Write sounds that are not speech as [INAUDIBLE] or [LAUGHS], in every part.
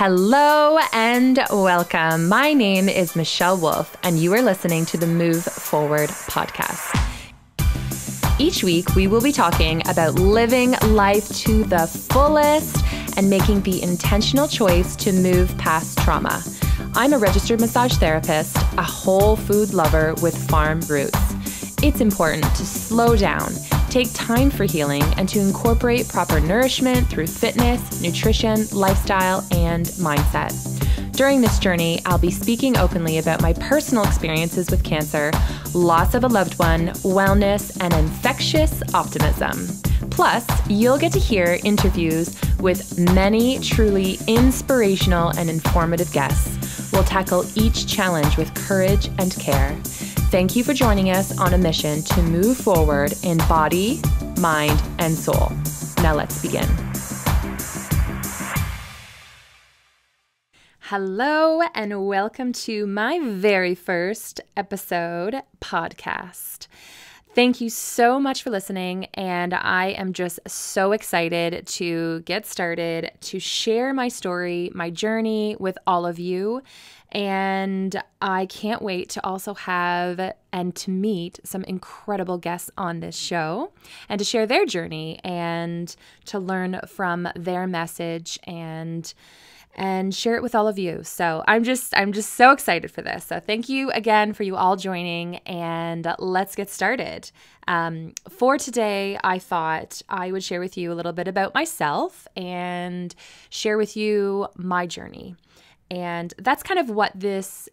Hello and welcome. My name is Michelle Wolfe, and you are listening to the Muve Forward podcast. Each week, we will be talking about living life to the fullest and making the intentional choice to move past trauma. I'm a registered massage therapist, a whole food lover with farm roots. It's important to slow down, take time for healing, and to incorporate proper nourishment through fitness, nutrition, lifestyle, and mindset. During this journey, I'll be speaking openly about my personal experiences with cancer, loss of a loved one, wellness, and infectious optimism. Plus, you'll get to hear interviews with many truly inspirational and informative guests. We'll tackle each challenge with courage and care. Thank you for joining us on a mission to move forward in body, mind, and soul. Now let's begin. Hello, and welcome to my very first episode podcast. Thank you so much for listening, and I am just so excited to get started to share my story, my journey with all of you. And I can't wait to also have and to meet some incredible guests on this show and to share their journey and to learn from their message and and share it with all of you. So I'm just I'm just so excited for this. So thank you again for you all joining, and let's get started. Um, for today, I thought I would share with you a little bit about myself and share with you my journey. And that's kind of what this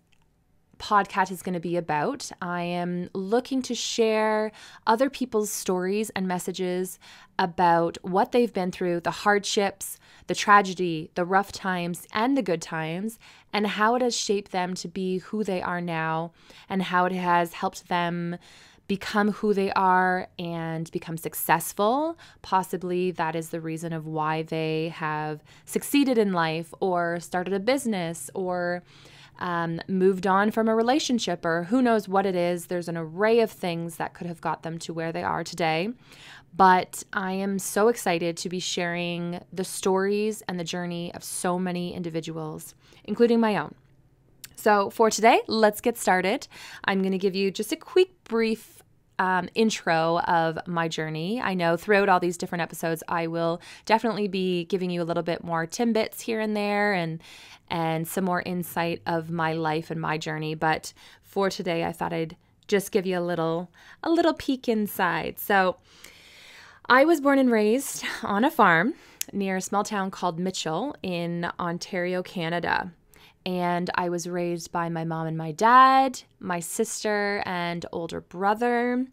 podcast is going to be about. I am looking to share other people's stories and messages about what they've been through, the hardships, the tragedy, the rough times, and the good times, and how it has shaped them to be who they are now, and how it has helped them become who they are and become successful. Possibly that is the reason of why they have succeeded in life or started a business or um, moved on from a relationship or who knows what it is. There's an array of things that could have got them to where they are today. But I am so excited to be sharing the stories and the journey of so many individuals, including my own. So, for today, let's get started. I'm going to give you just a quick, brief um, intro of my journey. I know throughout all these different episodes, I will definitely be giving you a little bit more timbits here and there, and and some more insight of my life and my journey. But for today, I thought I'd just give you a little a little peek inside. So, I was born and raised on a farm near a small town called Mitchell in Ontario, Canada. And I was raised by my mom and my dad, my sister and older brother.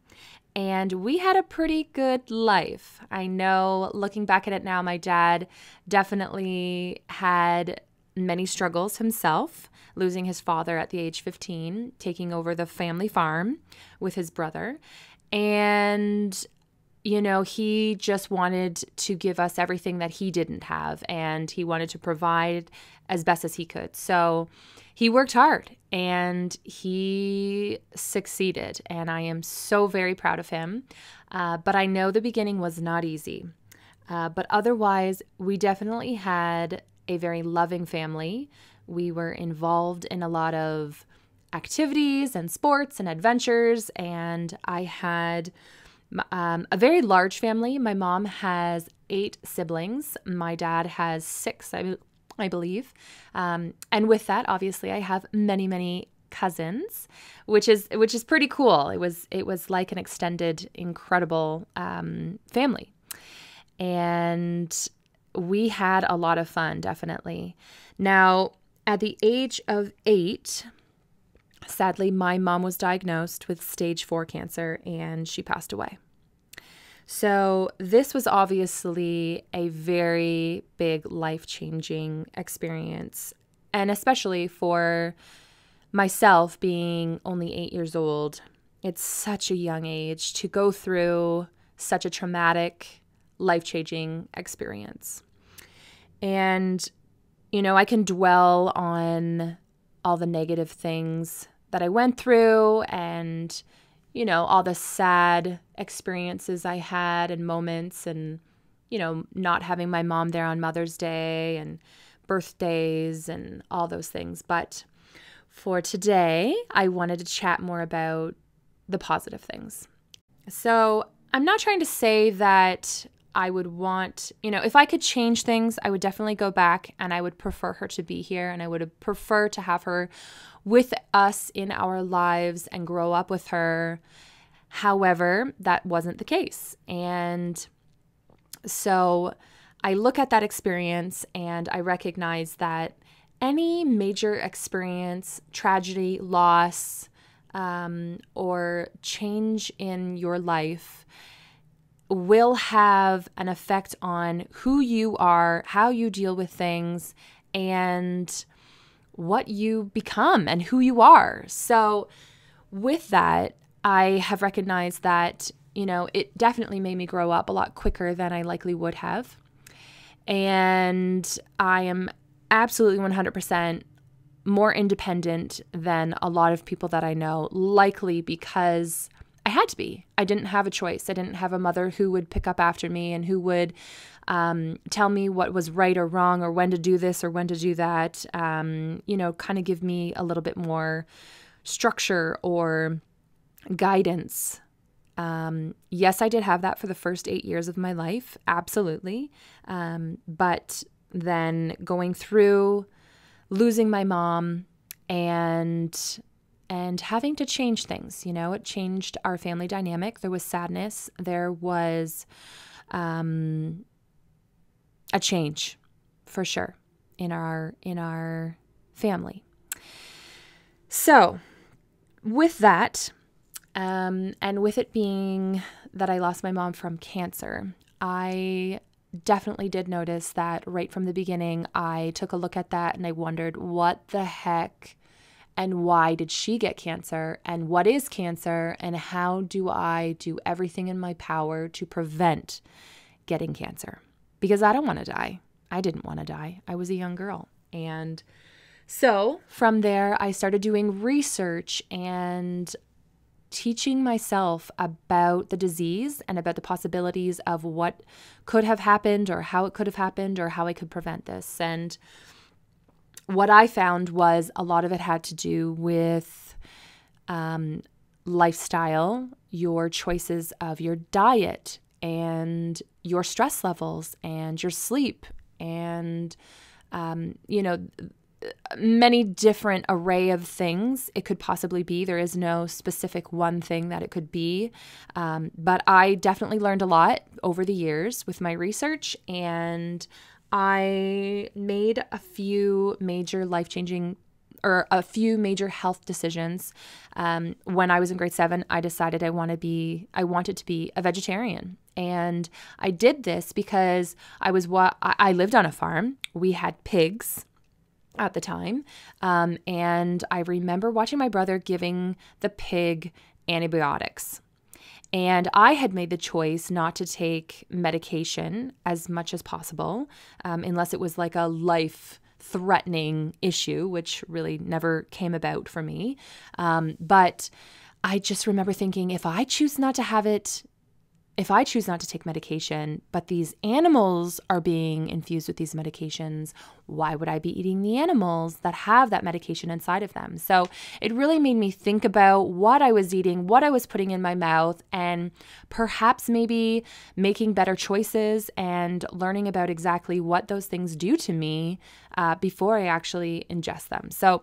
And we had a pretty good life. I know looking back at it now, my dad definitely had many struggles himself, losing his father at the age 15, taking over the family farm with his brother. And you know, he just wanted to give us everything that he didn't have, and he wanted to provide as best as he could. So he worked hard and he succeeded, and I am so very proud of him. Uh, but I know the beginning was not easy. Uh, but otherwise, we definitely had a very loving family. We were involved in a lot of activities and sports and adventures, and I had um, a very large family. My mom has eight siblings. My dad has six, I, I believe. Um, and with that, obviously, I have many, many cousins, which is which is pretty cool. It was it was like an extended, incredible um, family, and we had a lot of fun. Definitely. Now, at the age of eight, Sadly, my mom was diagnosed with stage four cancer and she passed away. So, this was obviously a very big life changing experience, and especially for myself being only eight years old. It's such a young age to go through such a traumatic, life changing experience. And, you know, I can dwell on all the negative things that I went through and, you know, all the sad experiences I had and moments and, you know, not having my mom there on Mother's Day and birthdays and all those things. But for today, I wanted to chat more about the positive things. So I'm not trying to say that I would want, you know, if I could change things, I would definitely go back and I would prefer her to be here and I would prefer to have her with us in our lives and grow up with her. However, that wasn't the case. And so I look at that experience and I recognize that any major experience, tragedy, loss, um, or change in your life will have an effect on who you are, how you deal with things, and what you become and who you are. So, with that, I have recognized that, you know, it definitely made me grow up a lot quicker than I likely would have. And I am absolutely 100% more independent than a lot of people that I know, likely because I had to be. I didn't have a choice. I didn't have a mother who would pick up after me and who would um, tell me what was right or wrong or when to do this or when to do that. Um, you know, kind of give me a little bit more structure or guidance. Um, yes, I did have that for the first eight years of my life, absolutely. Um, but then going through losing my mom and and having to change things. You know, it changed our family dynamic. There was sadness. There was um, a change, for sure, in our in our family. So, with that, um, and with it being that I lost my mom from cancer, I definitely did notice that right from the beginning. I took a look at that and I wondered what the heck and why did she get cancer and what is cancer and how do I do everything in my power to prevent getting cancer because I don't want to die. I didn't want to die. I was a young girl. And so from there, I started doing research and teaching myself about the disease and about the possibilities of what could have happened or how it could have happened or how I could prevent this. And what I found was a lot of it had to do with um, lifestyle, your choices of your diet, and your stress levels, and your sleep, and um, you know many different array of things it could possibly be. There is no specific one thing that it could be um, but i definitely learned a lot over the years with my research and I made a few major life changing or a few major health decisions. Um, when I was in grade seven, I decided I want to be I wanted to be a vegetarian, and I did this because I was what I lived on a farm. We had pigs at the time, um, and I remember watching my brother giving the pig antibiotics. And I had made the choice not to take medication as much as possible, um, unless it was like a life threatening issue, which really never came about for me. Um, but I just remember thinking if I choose not to have it if I choose not to take medication, but these animals are being infused with these medications, why would I be eating the animals that have that medication inside of them? So it really made me think about what I was eating, what I was putting in my mouth, and perhaps maybe making better choices and learning about exactly what those things do to me uh, before I actually ingest them. So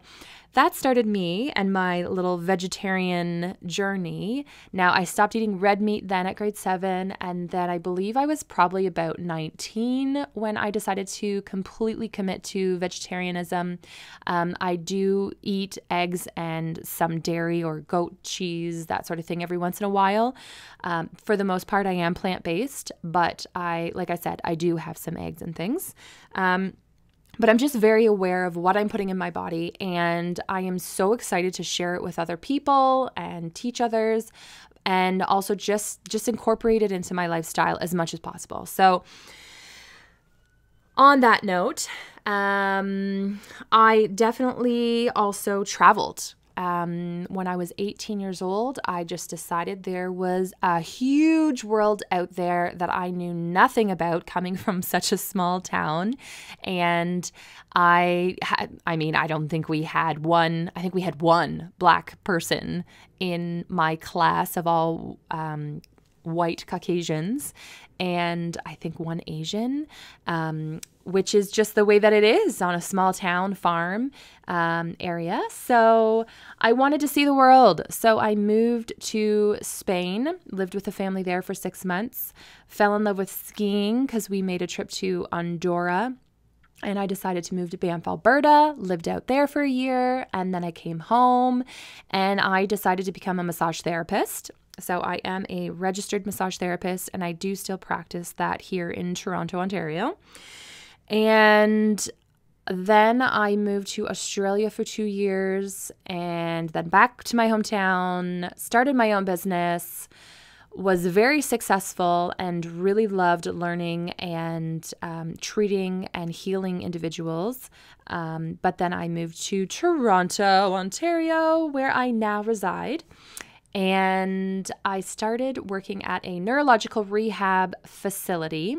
that started me and my little vegetarian journey. Now, I stopped eating red meat then at grade seven, and then I believe I was probably about 19 when I decided to completely commit to vegetarianism. Um, I do eat eggs and some dairy or goat cheese, that sort of thing, every once in a while. Um, for the most part, I am plant based, but I, like I said, I do have some eggs and things. Um, but I'm just very aware of what I'm putting in my body and I am so excited to share it with other people and teach others and also just just incorporate it into my lifestyle as much as possible. So on that note, um, I definitely also traveled um, when I was 18 years old, I just decided there was a huge world out there that I knew nothing about coming [LAUGHS] from such a small town. And I had, I mean, I don't think we had one, I think we had one black person in my class of all um, white Caucasians and I think one Asian, um, which is just the way that it is on a small town farm um, area. So I wanted to see the world. So I moved to Spain, lived with a family there for six months, fell in love with skiing because we made a trip to Andorra. And I decided to move to Banff, Alberta, lived out there for a year, and then I came home and I decided to become a massage therapist. So I am a registered massage therapist and I do still practice that here in Toronto, Ontario. And then I moved to Australia for two years and then back to my hometown, started my own business, was very successful, and really loved learning and um, treating and healing individuals. Um, but then I moved to Toronto, Ontario, where I now reside and I started working at a neurological rehab facility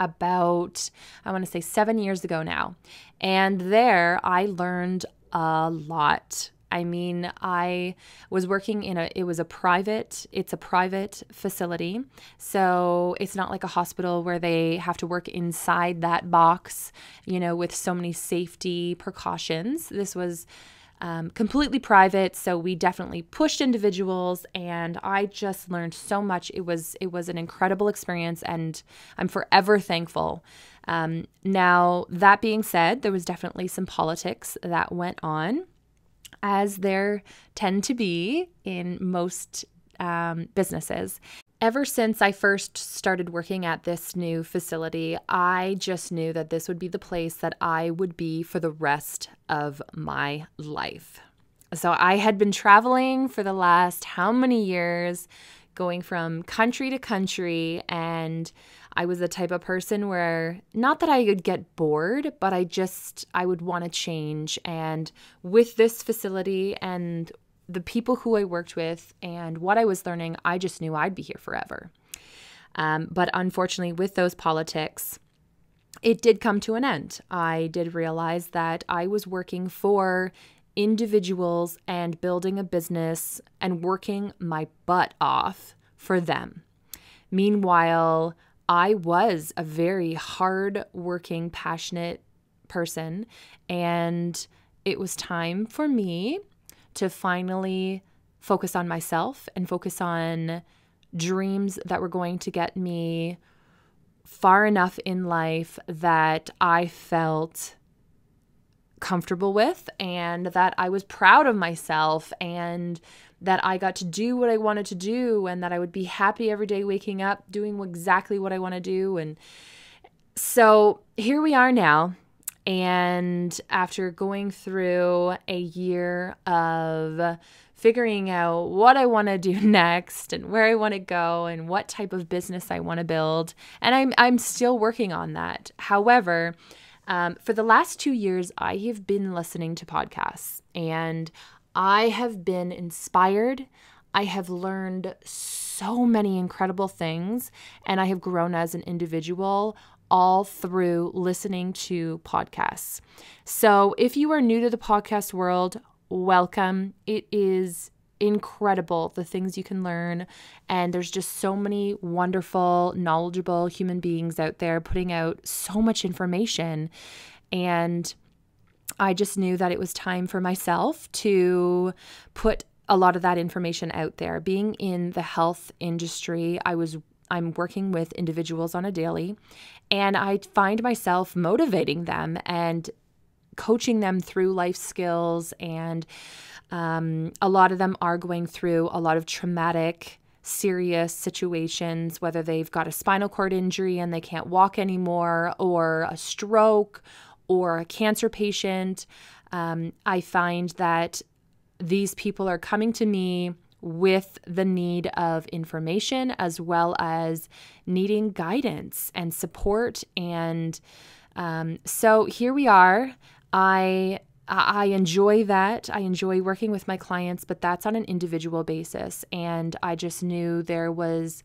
about, I want to say, seven years ago now. And there I learned a lot. I mean, I was working in a, it was a private, it's a private facility. So it's not like a hospital where they have to work inside that box, you know, with so many safety precautions. This was, um, completely private. So we definitely pushed individuals and i just learned so much. It was it was an incredible experience and i'm forever thankful. Um, now that being said there was definitely some politics that went on as there tend to be in most um, businesses Ever since I first started working at this new facility, I just knew that this would be the place that I would be for the rest of my life. So I had been traveling for the last how many years, going from country to country, and I was the type of person where not that I would get bored, but I just I would want to change. And with this facility and the people who I worked with and what I was learning, I just knew I'd be here forever. Um, but unfortunately, with those politics, it did come to an end. I did realize that I was working for individuals and building a business and working my butt off for them. Meanwhile, I was a very hard working, passionate person, and it was time for me to finally focus on myself and focus on dreams that were going to get me far enough in life that I felt comfortable with and that I was proud of myself and that I got to do what I wanted to do and that I would be happy every day waking up doing exactly what I want to do. And so here we are now and after going through a year of figuring out what I want to do [LAUGHS] next and where I want to go and what type of business I want to build, and I'm, I'm still working on that. However, um, for the last two years, I have been listening to podcasts and I have been inspired. I have learned so many incredible things and I have grown as an individual all through listening to podcasts. So, if you are new to the podcast world, welcome. It is incredible the things you can learn. And there's just so many wonderful, knowledgeable human beings out there putting out so much information. And I just knew that it was time for myself to put a lot of that information out there. Being in the health industry, I was I'm working with individuals on a daily, and I find myself motivating them and coaching them through life skills. And um, a lot of them are going through a lot of traumatic, serious situations, whether they've got a spinal cord injury and they can't walk anymore, or a stroke, or a cancer patient. Um, I find that these people are coming to me with the need of information as well as needing guidance and support. And um, so here we are. I I enjoy that. I enjoy working with my clients, but that's on an individual basis. And I just knew there was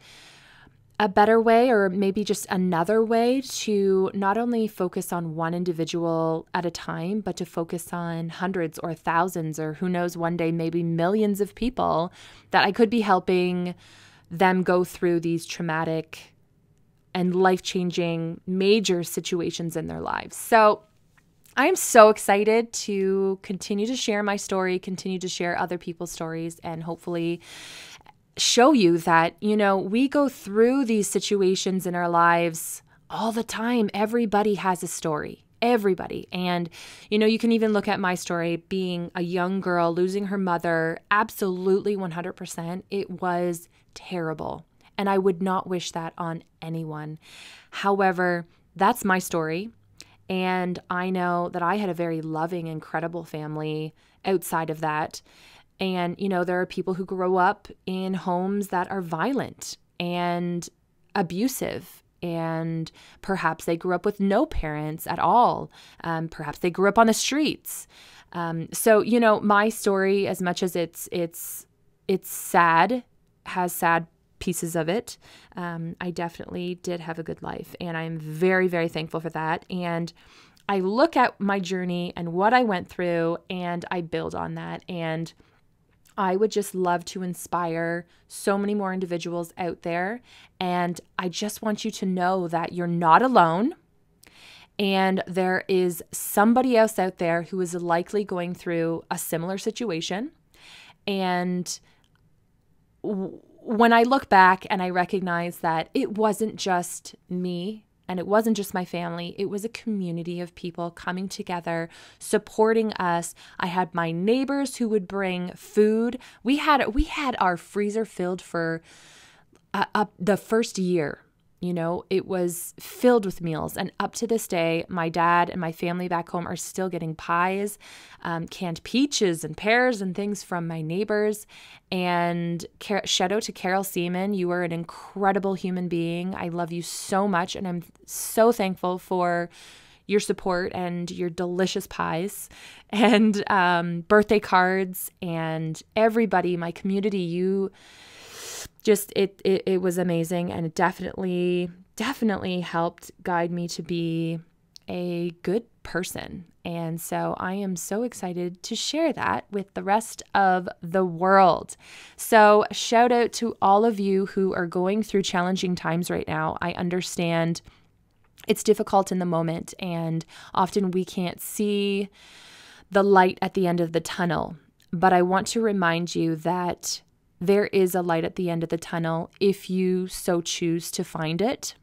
a better way, or maybe just another way, to not only focus on one individual at a time, but to focus on hundreds or thousands, or who knows, one day, maybe millions of people that I could be helping them go through these traumatic and life changing major situations in their lives. So, I am so excited to continue to share my story, continue to share other people's stories, and hopefully show you that, you know, we go through these situations in our lives all the time. Everybody has a story. Everybody. And, you know, you can even look at my story being a young girl, losing her mother, absolutely 100%. It was terrible. And I would not wish that on anyone. However, that's my story. And I know that I had a very loving, incredible family outside of that. And, you know, there are people who grow up in homes that are violent and abusive. And perhaps they grew up with no parents at all. Um, perhaps they grew up on the streets. Um, so, you know, my story, as much as it's it's it's sad, has sad pieces of it. Um, I definitely did have a good life, and I'm very, very thankful for that. And I look at my journey and what I went through, and I build on that. And I would just love to inspire so many more individuals out there. And I just want you to know that you're not alone. And there is somebody else out there who is likely going through a similar situation. And when I look back and I recognize that it wasn't just me and it wasn't just my family, it was a community of people coming together, supporting us. I had my neighbors who would bring food. We had we had our freezer filled for uh, the first year you know, it was filled with meals. And up to this day, my dad and my family back home are still getting pies, um, canned peaches and pears and things from my neighbors. And Car- out to Carol Seaman. You are an incredible human being. I love you so much. And I'm so thankful for your support and your delicious pies [LAUGHS] and um, birthday cards and everybody, my community. You just it, it it was amazing and it definitely definitely helped guide me to be a good person. And so I am so excited to share that with the rest of the world. So, shout out to all of you who are going through challenging times right now. I understand it's difficult in the moment, and often we can't see the light at the end of the tunnel. But I want to remind you that there is a light at the end of the tunnel if you so choose to find it.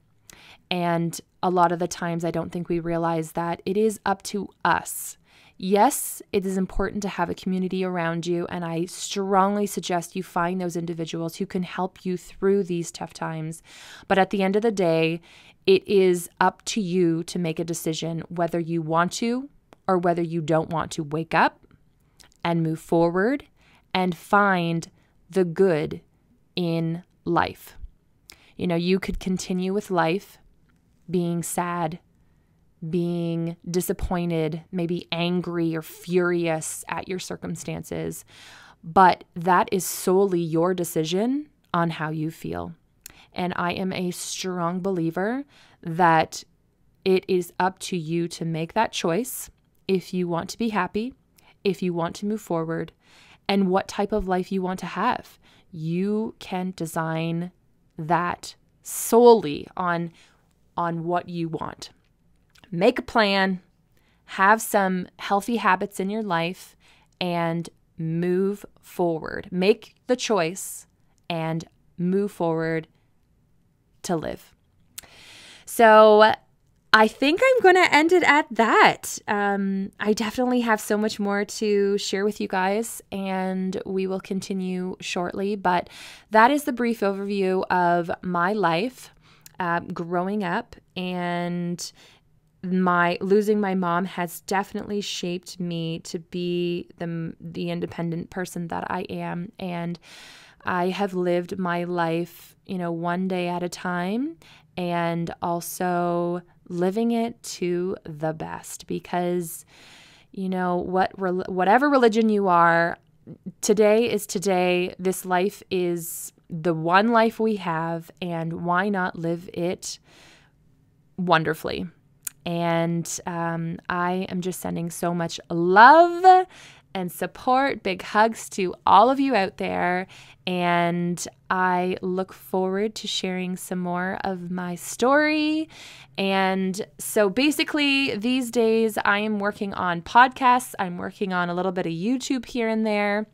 And a lot of the times, I don't think we realize that it is up to us. Yes, it is important to have a community around you, and I strongly suggest you find those individuals who can help you through these tough times. But at the end of the day, it is up to you to make a decision whether you want to or whether you don't want to wake up and move forward and find the good in life. You know, you could continue with life being sad, being disappointed, maybe angry or furious at your circumstances, but that is solely your decision on how you feel. And I am a strong believer that it is up to you to make that choice if you want to be happy, if you want to move forward, and what type of life you want to have. You can design that solely on on what you want. Make a plan, have some healthy habits in your life and move forward. Make the choice and move forward to live. So, I think I'm going to end it at that. Um, I definitely have so much more to share with you guys, and we will continue shortly. But that is the brief overview of my life uh, growing up, and my losing my mom has definitely shaped me to be the the independent person that I am, and I have lived my life, you know, one day at a time, and also living it to the best because you know, what whatever religion you are, today is today. This life is the one life we have, and why not live it wonderfully? And um, I am just sending so much love and support. Big hugs to all of you out there. And I look forward to sharing some more of my story. And so basically, these days I am working on podcasts, I'm working on a little bit of YouTube here and there.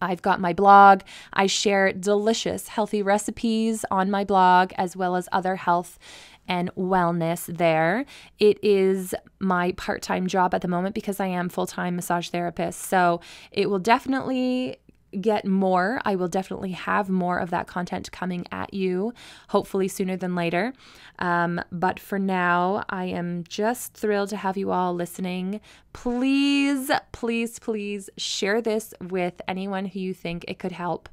I've got my blog. I share delicious, healthy recipes on my blog, as well as other health and wellness there. It is my part time job at the moment because I am full time massage therapist. So it will definitely get more. I will definitely have more of that content coming at you, hopefully sooner than later. Um, but for now, I am just thrilled to have you all listening. Please, please, please share this with anyone who you think it could help.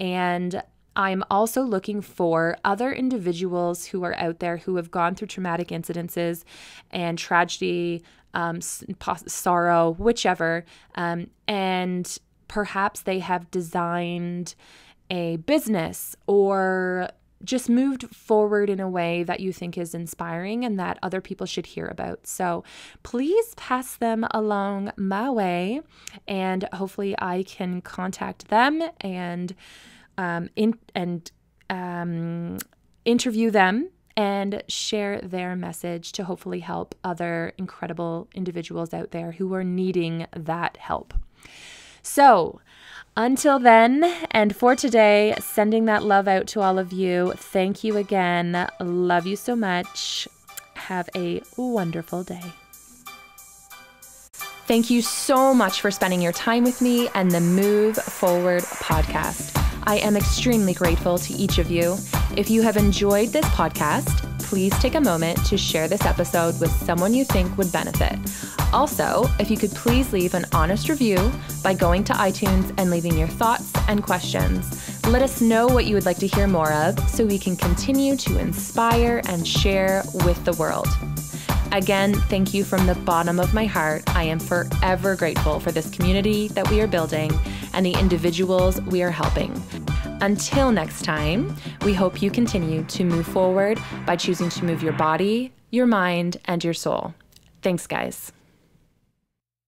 And I'm also looking for other individuals who are out there who have gone through traumatic incidences and tragedy, um, sorrow, whichever, um, and perhaps they have designed a business or just moved forward in a way that you think is inspiring and that other people should hear about. So please pass them along my way, and hopefully, I can contact them and um, in, and um, interview them and share their message to hopefully help other incredible individuals out there who are needing that help. So, until then, and for today, sending that love out to all of you. Thank you again. Love you so much. Have a wonderful day. Thank you so much for spending your time with me and the Muve Forward podcast. I am extremely grateful to each of you. If you have enjoyed this podcast, please take a moment to share this episode with someone you think would benefit. Also, if you could please leave an honest review by going to iTunes and leaving your thoughts and questions. Let us know what you would like to hear more of so we can continue to inspire and share with the world. Again, thank you from the bottom of my heart. I am forever grateful for this community that we are building and the individuals we are helping. Until next time, we hope you continue to move forward by choosing to move your body, your mind, and your soul. Thanks, guys.